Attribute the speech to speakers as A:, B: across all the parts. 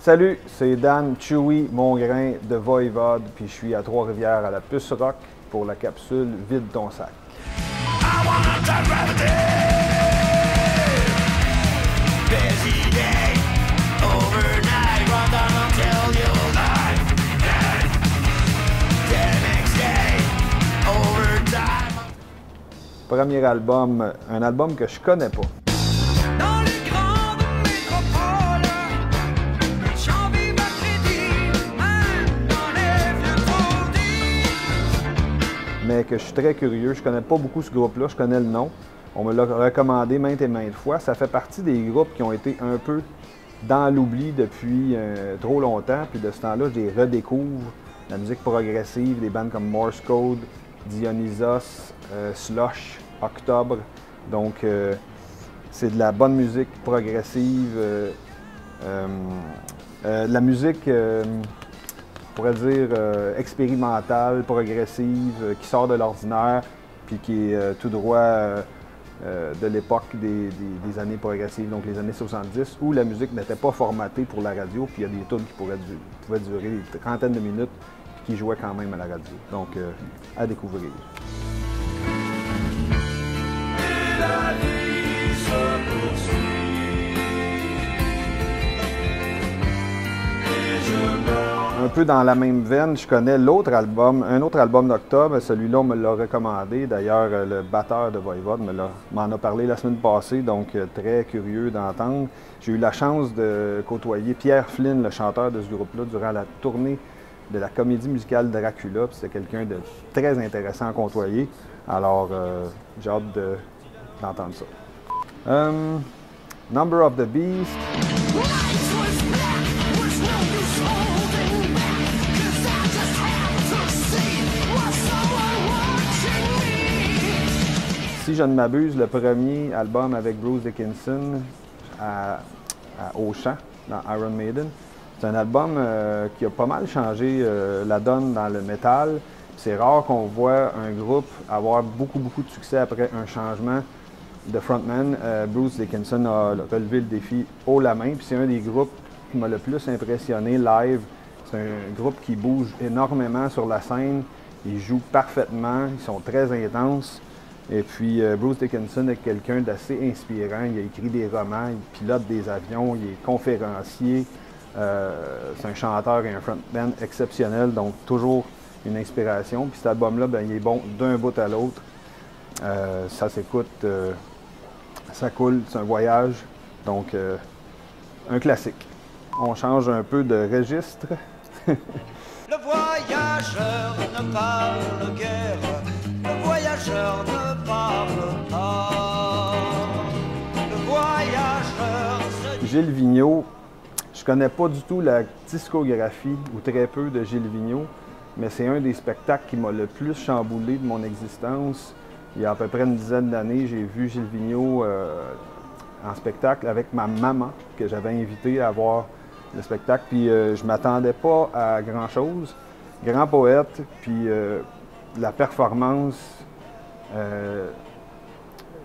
A: Salut, c'est Dan Chewy Mongrain de Voivode, puis je suis à Trois-Rivières à la Puce Rock pour la capsule Vide ton sac. Premier album, un album que je connais pas. Que je suis très curieux. Je connais pas beaucoup ce groupe-là, je connais le nom. On me l'a recommandé maintes et maintes fois. Ça fait partie des groupes qui ont été un peu dans l'oubli depuis euh, trop longtemps. Puis de ce temps-là, je les redécouvre. La musique progressive, des bandes comme Morse Code, Dionysos, euh, Slush, Octobre. Donc, euh, c'est de la bonne musique progressive. la musique, on pourrait dire, euh, expérimentale, progressive, euh, qui sort de l'ordinaire, puis qui est euh, tout droit de l'époque des, années progressives, donc les années 70, où la musique n'était pas formatée pour la radio, puis il y a des tunes qui pouvaient durer des trentaines de minutes, puis qui jouaient quand même à la radio. Donc, à découvrir. Un peu dans la même veine, je connais l'autre album, un autre album d'octobre. Celui-là, on me l'a recommandé. D'ailleurs, euh, le batteur de Voivode m'en a parlé la semaine passée, donc euh, très curieux d'entendre. J'ai eu la chance de côtoyer Pierre Flynn, le chanteur de ce groupe-là, durant la tournée de la comédie musicale Dracula. C'était quelqu'un de très intéressant à côtoyer. Alors, euh, j'ai hâte de- d'entendre ça. Um, Number of the Beast. Si je ne m'abuse, le premier album avec Bruce Dickinson à, à Auchan, dans Iron Maiden, c'est un album euh, qui a pas mal changé euh, la donne dans le métal. C'est rare qu'on voit un groupe avoir beaucoup, beaucoup de succès après un changement de frontman. Euh, Bruce Dickinson a relevé le défi haut la main, puis c'est un des groupes qui m'a le plus impressionné live. C'est un groupe qui bouge énormément sur la scène. Ils jouent parfaitement, ils sont très intenses. Et puis euh, Bruce Dickinson est quelqu'un d'assez inspirant. Il a écrit des romans, il pilote des avions, il est conférencier. Euh, c'est un chanteur et un frontman exceptionnel, donc toujours une inspiration. Puis cet album-là, ben, il est bon d'un bout à l'autre. Euh, ça s'écoute, ça coule, c'est un voyage. Donc, un classique. On change un peu de registre.
B: Le voyageur ne parle guère, le voyageur ne
A: Gilles Vigneault, je connais pas du tout la discographie ou très peu de Gilles Vigneault, mais c'est un des spectacles qui m'a le plus chamboulé de mon existence. Il y a à peu près une dizaine d'années, j'ai vu Gilles Vigneault euh, en spectacle avec ma maman, que j'avais invité à voir le spectacle. Puis euh, je m'attendais pas à grand-chose. Grand poète, puis euh, la performance, euh,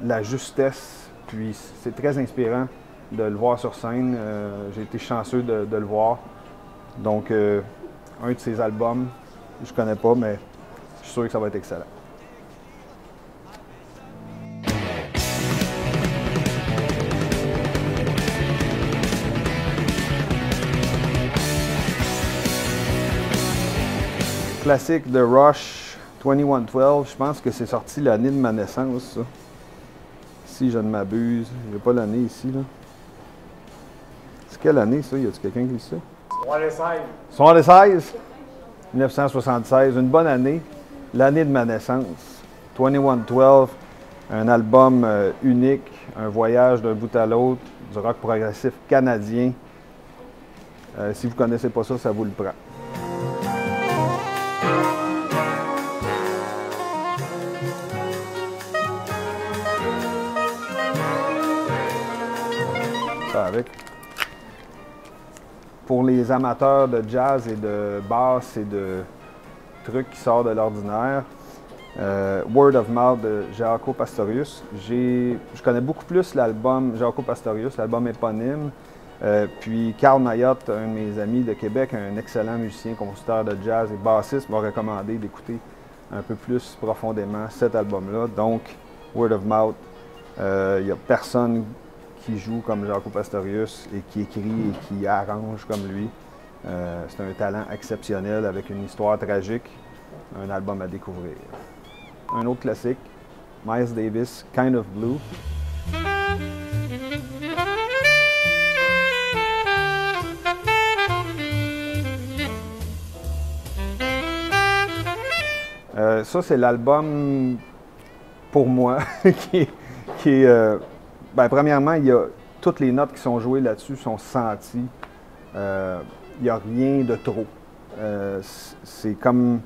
A: la justesse, puis c'est très inspirant de le voir sur scène. Euh, J'ai été chanceux de, le voir. Donc, euh, un de ses albums, je connais pas, mais je suis sûr que ça va être excellent. Classique de Rush 2112, je pense que c'est sorti l'année de ma naissance, ça. Si je ne m'abuse, j'ai pas l'année ici, là. C'est quelle année, ça? Y a-t-il quelqu'un qui le sait? 76. 1976, une bonne année. L'année de ma naissance. 2112, un album euh, unique, un voyage d'un bout à l'autre, du rock progressif canadien. Euh, si vous ne connaissez pas ça, ça vous le prend. Avec. Pour les amateurs de jazz et de basse et de trucs qui sortent de l'ordinaire, euh, Word of Mouth de Jaco Pastorius. Je connais beaucoup plus l'album Jaco Pastorius, l'album éponyme. Euh, puis Carl Mayotte, un de mes amis de Québec, un excellent musicien, compositeur de jazz et bassiste, m'a recommandé d'écouter un peu plus profondément cet album-là. Donc, Word of Mouth, il n'y a personne qui joue comme Jaco Pastorius et qui écrit et qui arrange comme lui. Euh, c'est un talent exceptionnel avec une histoire tragique, un album à découvrir. Un autre classique, Miles Davis, Kind of Blue. Euh, ça, c'est l'album pour moi qui est. Euh, ben, premièrement, il y a, toutes les notes qui sont jouées là-dessus sont senties il n'y a rien de trop. Euh, c'est comme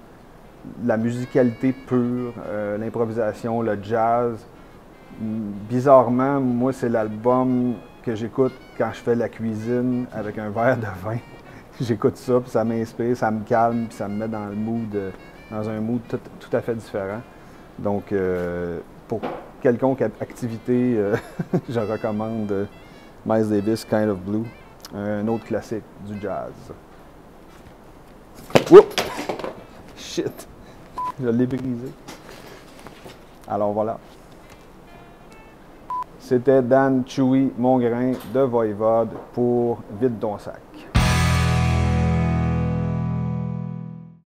A: la musicalité pure, euh, l'improvisation, le jazz. Bizarrement, moi, c'est l'album que j'écoute quand je fais la cuisine avec un verre de vin. j'écoute ça, puis ça m'inspire, ça me calme, puis ça me met dans le mood, dans un mood tout, à fait différent. Donc, euh, quelconque activité, je recommande Miles Davis, Kind of Blue un autre classique du jazz. Oups! Shit! Je l'ai brisé. Alors voilà. C'était Dan Chewy Mongrain de Voivode pour Vide ton sac.